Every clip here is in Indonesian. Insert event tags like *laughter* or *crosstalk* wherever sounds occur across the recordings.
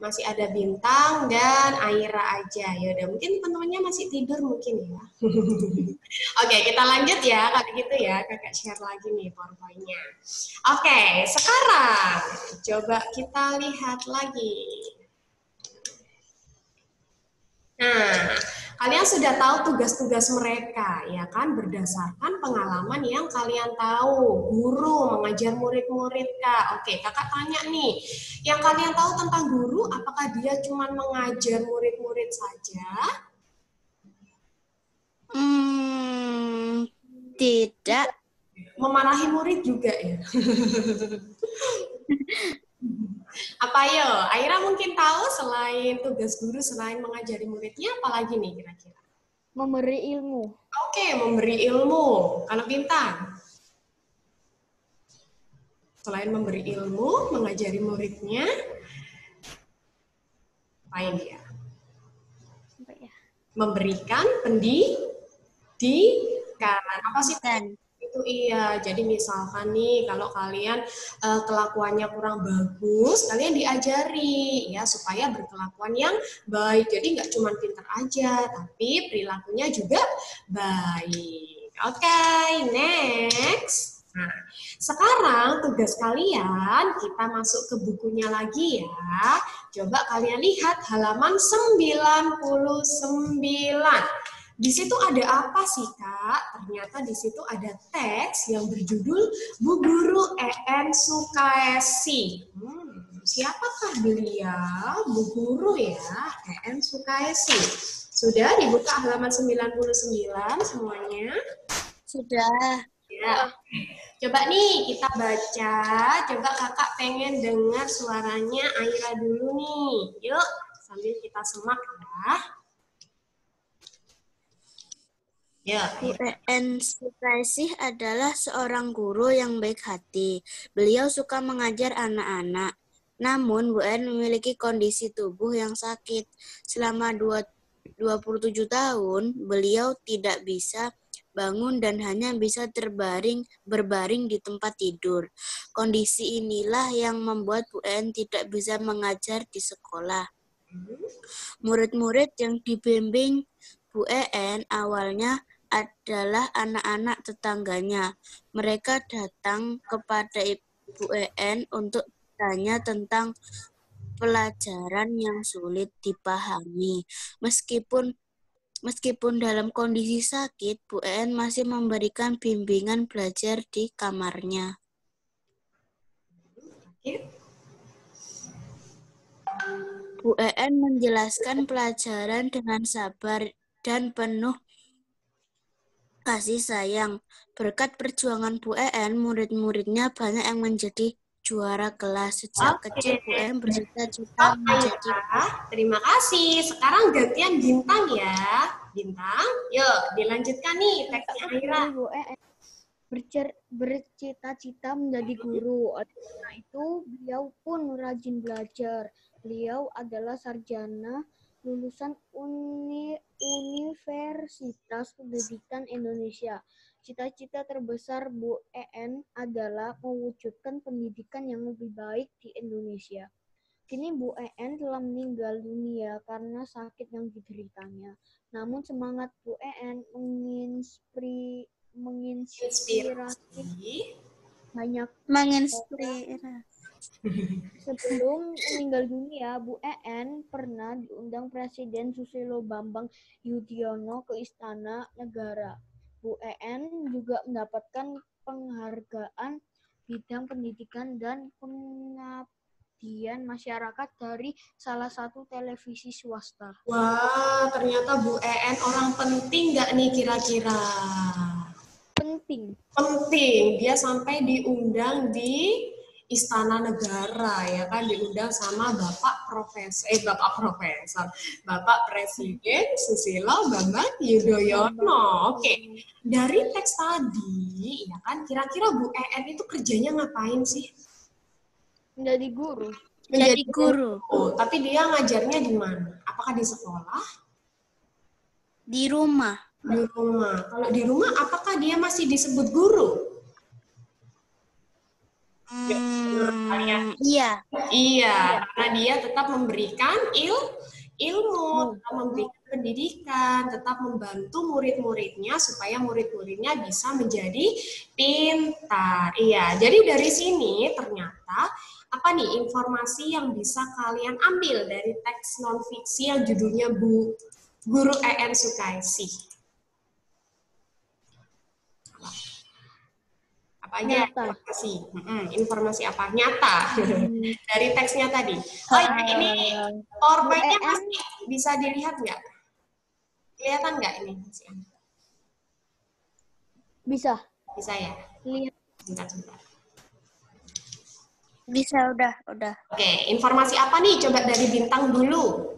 Masih ada Bintang dan Aira aja. Ya udah, mungkin teman-temannya masih tidur mungkin ya. *laughs* Oke, kita lanjut ya. Kalau gitu ya, kakak share lagi nih powerpoint Oke, sekarang coba kita lihat lagi. Nah, kalian sudah tahu tugas-tugas mereka, ya kan? Berdasarkan pengalaman yang kalian tahu. Guru mengajar murid-murid, Kak. Oke, kakak tanya nih. Yang kalian tahu tentang guru, apakah dia cuma mengajar murid-murid saja? Hmm, tidak. Memarahi murid juga ya? *laughs* Apa yo? Aira mungkin tahu selain tugas guru, selain mengajari muridnya, apa lagi nih kira-kira? Memberi ilmu. Oke, memberi ilmu. Kalau bintang? Selain memberi ilmu, mengajari muridnya, apa yang dia? Ya? Memberikan pendidikan. Apa sih? Dan itu iya. Jadi misalkan nih kalau kalian uh, kelakuannya kurang bagus, kalian diajari ya supaya berkelakuan yang baik. Jadi nggak cuma pinter aja, tapi perilakunya juga baik. Oke, okay, next. Nah, sekarang tugas kalian kita masuk ke bukunya lagi ya. Coba kalian lihat halaman 99. Di situ ada apa sih, Kak? Ternyata di situ ada teks yang berjudul Bu Guru EN Sukaesi. Hmm, siapakah beliau? Bu Guru ya, EN Sukaesi. Sudah dibuka halaman 99 semuanya? Sudah. Ya. Coba nih kita baca. Coba kakak pengen dengar suaranya Aira dulu nih. Yuk, sambil kita semak ya. Ya. Bu En Sukaisih adalah seorang guru yang baik hati. Beliau suka mengajar anak-anak. Namun, Bu En memiliki kondisi tubuh yang sakit. Selama 27 tahun, beliau tidak bisa bangun dan hanya bisa terbaring berbaring di tempat tidur. Kondisi inilah yang membuat Bu En tidak bisa mengajar di sekolah. Murid-murid yang dibimbing Bu En awalnya adalah anak-anak tetangganya. Mereka datang kepada Ibu En untuk tanya tentang pelajaran yang sulit dipahami. Meskipun meskipun dalam kondisi sakit, Bu En masih memberikan bimbingan belajar di kamarnya. Bu En menjelaskan pelajaran dengan sabar dan penuh kasih sayang. Berkat perjuangan Bu En, murid-muridnya banyak yang menjadi juara kelas. Sejak Oke. kecil Bu En bercita-cita menjadi... Terima kasih. Sekarang gantian Bintang ya. Bintang, yuk dilanjutkan nih teksnya Aira. Bu En bercita-cita menjadi guru. Karena itu beliau pun rajin belajar. Beliau adalah sarjana lulusan Uni Universitas Pendidikan Indonesia. Cita-cita terbesar Bu EN adalah mewujudkan pendidikan yang lebih baik di Indonesia. Kini Bu EN telah meninggal dunia karena sakit yang dideritanya. Namun semangat Bu EN menginspirasi, menginspirasi banyak menginspirasi Sebelum meninggal dunia, Bu EN pernah diundang Presiden Susilo Bambang Yudhoyono ke Istana Negara. Bu EN juga mendapatkan penghargaan bidang pendidikan dan pengabdian masyarakat dari salah satu televisi swasta. Wah, ternyata Bu EN orang penting nggak nih kira-kira? Penting. Penting. Dia sampai diundang di Istana Negara ya kan diundang sama Bapak Profesor eh Bapak Profesor Bapak Presiden Susilo Bambang Yudhoyono. Oke, dari teks tadi ya kan kira-kira Bu EN itu kerjanya ngapain sih? Menjadi guru. Menjadi guru. Oh, tapi dia ngajarnya di mana? Apakah di sekolah? Di rumah. Di rumah. Kalau di rumah apakah dia masih disebut guru? Kalian? Hmm, iya. Iya, karena dia tetap memberikan il ilmu, tetap memberikan pendidikan, tetap membantu murid-muridnya supaya murid-muridnya bisa menjadi pintar. Iya, jadi dari sini ternyata apa nih informasi yang bisa kalian ambil dari teks non fiksi yang judulnya Bu Guru EN Sukaisi? Apa aja Nyata. informasi? Mm-mm, informasi apa? Nyata *laughs* dari teksnya tadi. Oh ya, ini PowerPoint-nya EN. masih bisa dilihat nggak? Kelihatan nggak ini? Bisa. Bisa ya? Lihat. Sebentar-sebentar. Bisa udah, udah. Oke, informasi apa nih? Coba dari bintang dulu.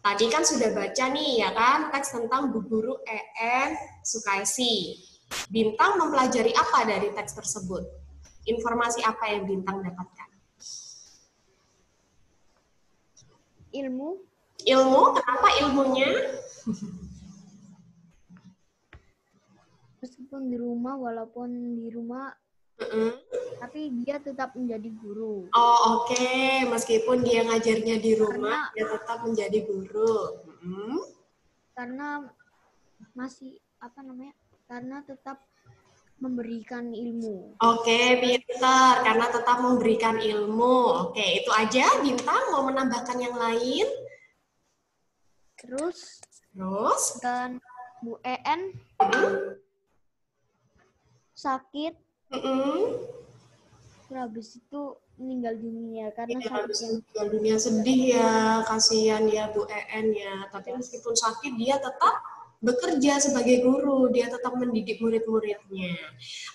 Tadi kan sudah baca nih ya kan teks tentang Bu Guru EN Sukaisi. Bintang mempelajari apa dari teks tersebut? Informasi apa yang bintang dapatkan? Ilmu. Ilmu, kenapa ilmunya? Meskipun di rumah, walaupun di rumah, Mm-mm. tapi dia tetap menjadi guru. Oh oke, meskipun dia ngajarnya di rumah, Karena- dia tetap menjadi guru. Mm-mm. Karena masih, apa namanya, karena tetap memberikan ilmu. Oke, pintar. Karena tetap memberikan ilmu. Oke, itu aja. Bintang mau menambahkan yang lain? Terus, Terus? dan Bu EN sakit, Mm-mm. terus habis itu meninggal dunia karena Iya, sakit yang meninggal dunia sedih ya, kasihan ya Bu EN ya. Tapi meskipun sakit, dia tetap bekerja sebagai guru. Dia tetap mendidik murid-muridnya.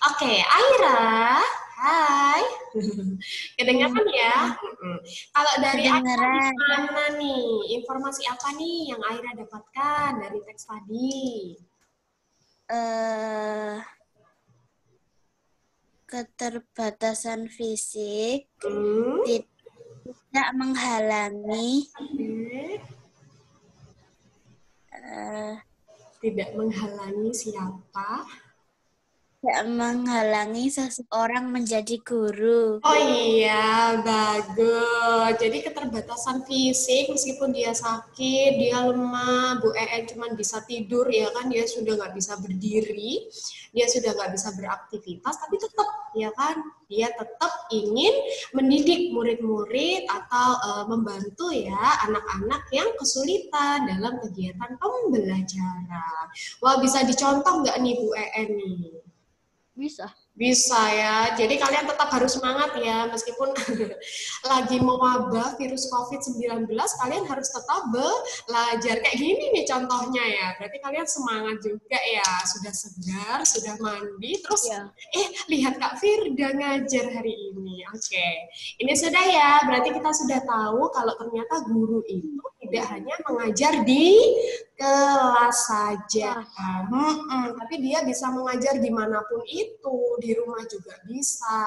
Oke, Aira. Hai. *laughs* Kedengaran ya? Kalau dari Aira mana nih? Informasi apa nih yang Aira dapatkan dari teks tadi? eh keterbatasan fisik Hmm. tidak menghalangi Oke. eh, Tidak menghalangi siapa? Tidak menghalangi seseorang menjadi guru. Oh iya, bagus. Jadi keterbatasan fisik, meskipun dia sakit, dia lemah, Bu EN cuma bisa tidur, ya kan, dia sudah nggak bisa berdiri, dia sudah nggak bisa beraktivitas, tapi tetap, ya kan, dia tetap ingin mendidik murid-murid atau eh, membantu ya anak-anak yang kesulitan dalam kegiatan pembelajaran. Wah, bisa dicontoh nggak nih Bu EN nih? Bisa. Bisa ya. Jadi kalian tetap harus semangat ya meskipun *laughs* lagi mewabah virus COVID-19 kalian harus tetap belajar. Kayak gini nih contohnya ya. Berarti kalian semangat juga ya. Sudah segar, sudah mandi terus Ya. eh lihat Kak Firda ngajar hari ini. Oke. Ini sudah ya. Berarti kita sudah tahu kalau ternyata guru itu tidak hanya mengajar di kelas saja. Mm-mm, tapi dia bisa mengajar di mana pun itu, di rumah juga bisa.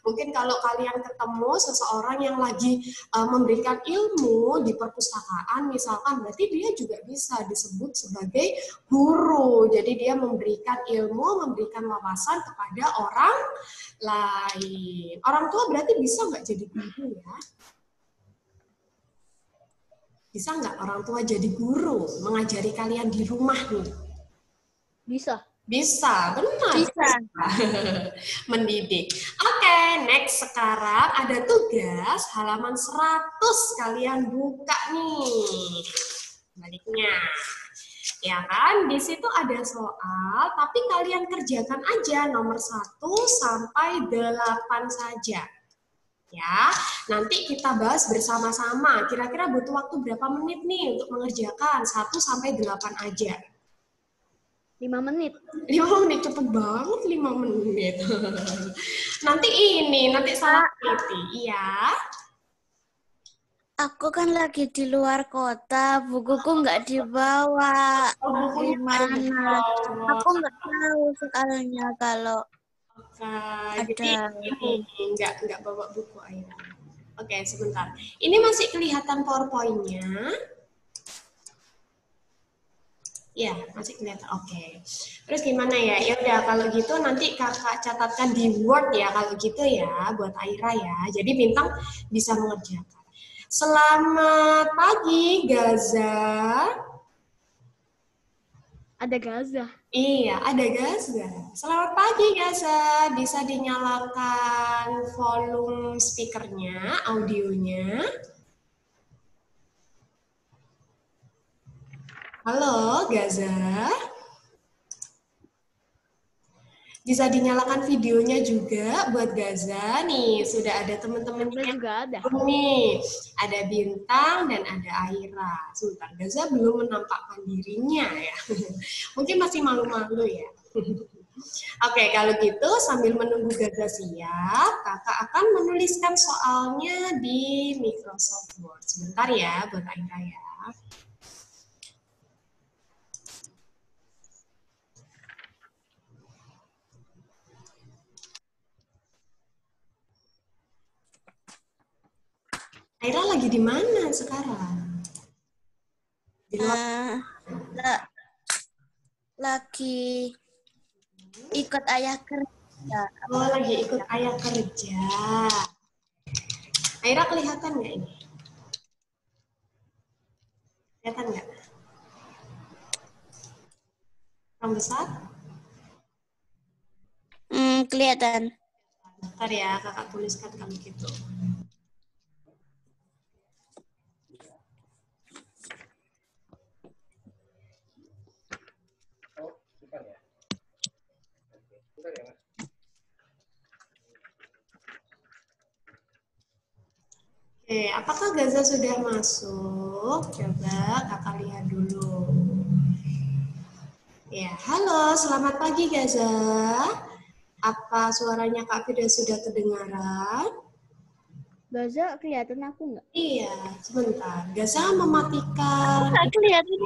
Mungkin kalau kalian ketemu seseorang yang lagi uh, memberikan ilmu di perpustakaan, misalkan, berarti dia juga bisa disebut sebagai guru. Jadi dia memberikan ilmu, memberikan wawasan kepada orang lain. Orang tua berarti bisa nggak jadi guru ya? Bisa nggak orang tua jadi guru, mengajari kalian di rumah nih? Bisa. Bisa, benar. Bisa. *laughs* Mendidik. Oke, next sekarang ada tugas halaman 100 kalian buka nih. Baliknya. Ya kan, di situ ada soal, tapi kalian kerjakan aja nomor 1 sampai 8 saja. Ya, nanti kita bahas bersama-sama. Kira-kira butuh waktu berapa menit nih untuk mengerjakan? 1 sampai 8 aja. Lima menit. lima menit cepet banget lima menit *laughs* nanti ini nanti salah teliti iya Aku kan lagi di luar kota, bukuku nggak dibawa. oh, bukunya Gimana? Aku nggak tahu soalnya kalau Oke, jadi Ada. ini nggak nggak bawa buku Aira oke sebentar ini masih kelihatan powerpointnya Iya, masih kelihatan. Oke. Terus gimana ya? Ya udah kalau gitu nanti kakak catatkan di Word ya kalau gitu ya buat Aira ya. Jadi bintang bisa mengerjakan. Selamat pagi Gaza. Ada Gaza. Iya, ada Gaza. Selamat pagi Gaza. Bisa dinyalakan volume speakernya, audionya. Halo, Gaza. Bisa dinyalakan videonya juga buat Gaza. Nih, sudah ada teman-temannya Saya juga ada. nih. Ada Bintang dan ada Aira. Sebentar, Gaza belum menampakkan dirinya ya. *laughs* Mungkin masih malu-malu ya. *laughs* Oke, kalau gitu sambil menunggu Gaza siap, kakak akan menuliskan soalnya di Microsoft Word. Sebentar ya buat Aira ya. Aira lagi di mana sekarang? Di luar Eh, la- lagi ikut ayah kerja. Oh, lagi ikut ayah kerja. Aira kelihatan nggak ini? Kelihatan nggak? Kurang besar? Hmm, kelihatan. Bentar ya, kakak tuliskan kalau gitu. Oke, apakah Gaza sudah masuk? Coba kakak lihat dulu. Ya, halo, selamat pagi Gaza. Apa suaranya Kak Fida sudah kedengaran? Gaza kelihatan aku nggak? Iya, sebentar. Gaza mematikan. Nggak kelihatan.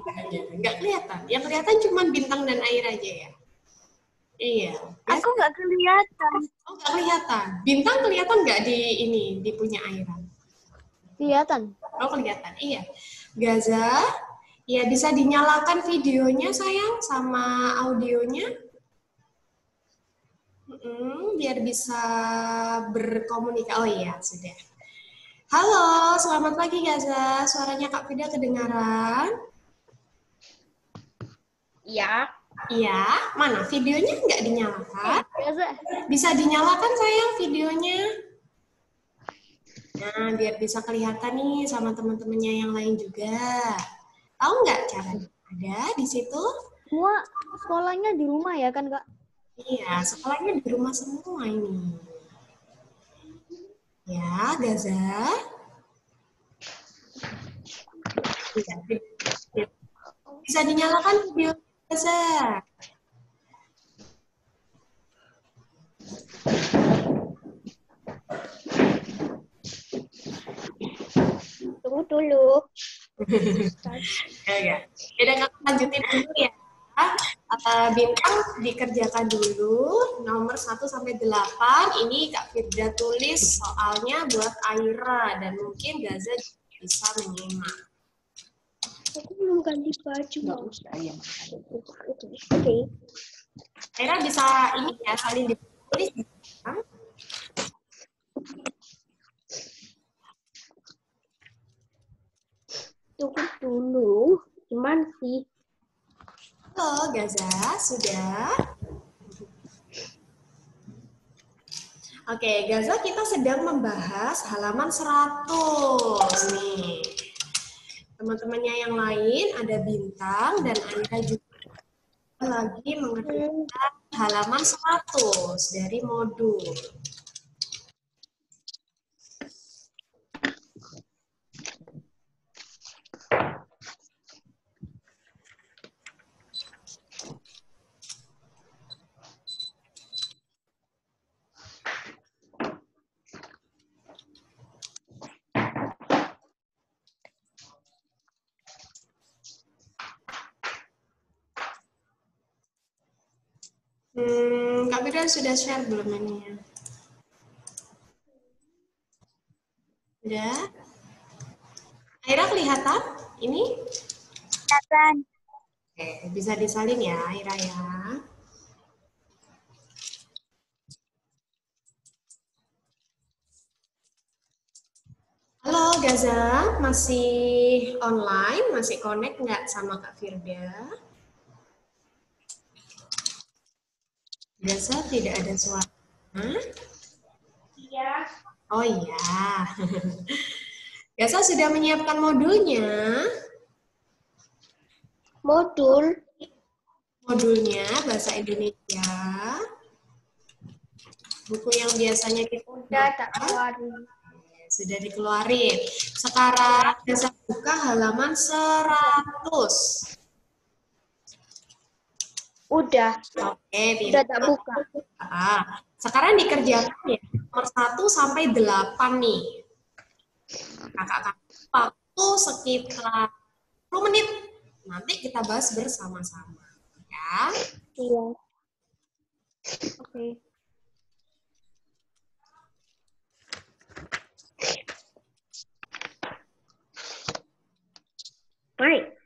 Nggak kelihatan. Yang kelihatan cuma bintang dan air aja ya. Iya. Gaza- Aku nggak kelihatan. Oh, nggak kelihatan. Bintang kelihatan nggak di ini di punya airan? Kelihatan. Oh, kelihatan. Iya. Gaza, ya bisa dinyalakan videonya sayang sama audionya. Mm, biar bisa berkomunikasi. Oh iya, sudah. Halo, selamat pagi Gaza. Suaranya Kak Fida kedengaran? Iya. Iya. Mana videonya nggak dinyalakan? Gaza. Bisa dinyalakan sayang videonya. Nah, biar bisa kelihatan nih sama teman-temannya yang lain juga. Tahu nggak caranya? Ada di situ? Semua sekolahnya di rumah ya kan kak? Iya, sekolahnya di rumah semua ini. Ya, Gaza. Iya, di- Bisa dinyalakan video Gaza. Tunggu dulu. *laughs* Ya, ya. Udah kakak lanjutin dulu ya. Eh, bintang dikerjakan dulu nomor 1 sampai 8 ini Kak Firda tulis soalnya buat Aira dan mungkin Gaza juga bisa menyimak. Aku belum ganti baju. Nggak usah ya. Oke. Aira bisa ini ya saling ditulis Bintang. Tunggu dulu. Cuman sih. Halo Gaza, sudah? Oke, Gaza kita sedang membahas halaman 100 nih. Teman-temannya yang lain ada Bintang dan Aira juga lagi mengerjakan halaman 100 dari modul. Hmm, Kak Firda sudah share belum ini ya? Sudah? Aira kelihatan? Ini? Kelihatan. Oke, bisa disalin ya, Ira ya. Halo Gaza, masih online, masih connect nggak sama Kak Firda? Gaza tidak ada suara. Iya. Oh iya. *laughs* Gaza sudah menyiapkan modulnya. Modul. Modulnya bahasa Indonesia. Buku yang biasanya kita Udah tak keluarin. sudah dikeluarin. Sekarang Gaza buka halaman 100. Udah. Oke, Udah tak buka. Ah, sekarang dikerjakan ya nomor 1 sampai 8 nih. Kakak-kakak waktu sekitar 10 menit. Nanti kita bahas bersama-sama. Ya. Iya. Oke. Baik.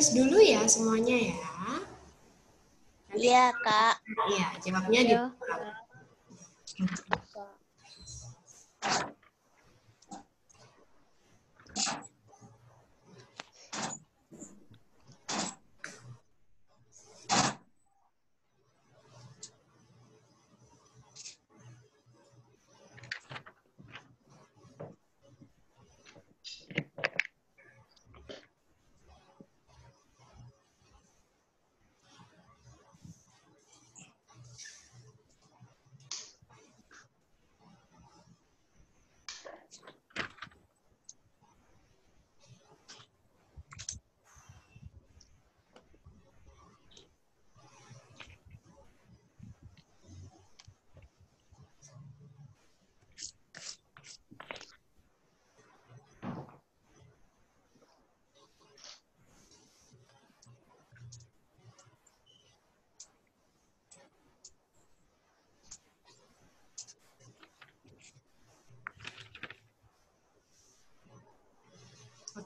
Ditulis dulu ya semuanya ya. Iya, Kak. iya, jawabnya di Iya.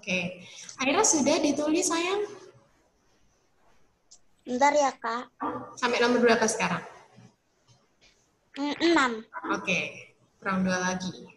Oke. Aira sudah ditulis sayang? Bentar ya, Kak. Sampai nomor berapa sekarang? Mm, Enam. Oke, kurang dua lagi.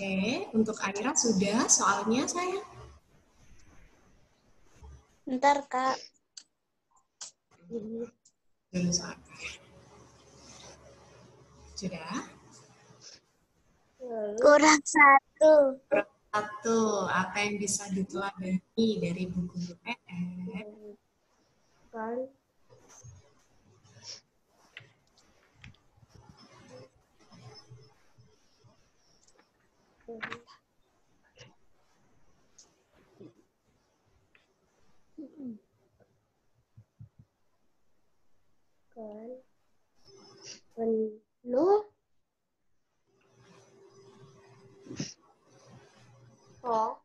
Oke, untuk Aira sudah soalnya saya. Ntar, Kak. Sudah? Kurang satu. Satu, apa yang bisa diteladani dari buku UPN? Kan? Kan? Penuh. Oh.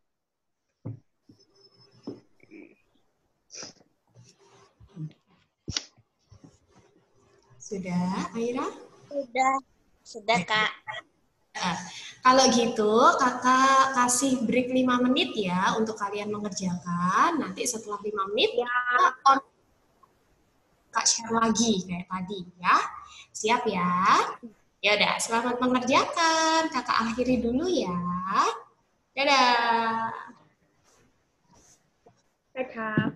Sudah, Aira? Sudah. Sudah, Kak. Kalau gitu, kakak kasih break 5 menit ya untuk kalian mengerjakan. Nanti setelah 5 menit, ya. kakak, on, kak share lagi kayak tadi ya. Siap ya? Ya udah, selamat mengerjakan. Kakak akhiri dulu ya. Dadah. Dadah.